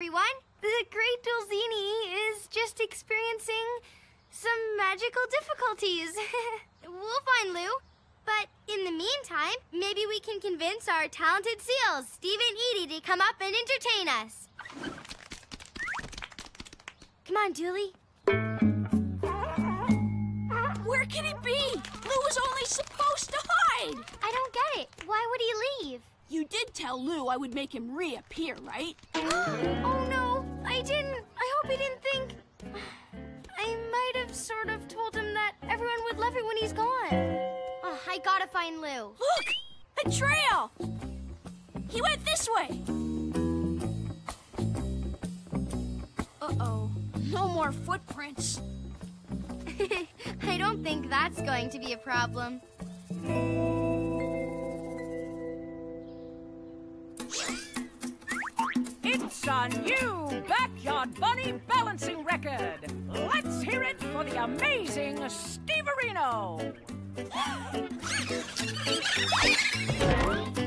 everyone. The Great Dulzini is just experiencing some magical difficulties. we'll find Lou. But in the meantime, maybe we can convince our talented seals, Steve and Edie, to come up and entertain us. Come on, Dooley. Where can he be? Lou was only supposed to hide don't get it. Why would he leave? You did tell Lou I would make him reappear, right? oh no, I didn't. I hope he didn't think. I might have sort of told him that everyone would love it when he's gone. Oh, I gotta find Lou. Look! A trail! He went this way! Uh-oh. No more footprints. I don't think that's going to be a problem. It's a new Backyard Bunny balancing record. Let's hear it for the amazing Steve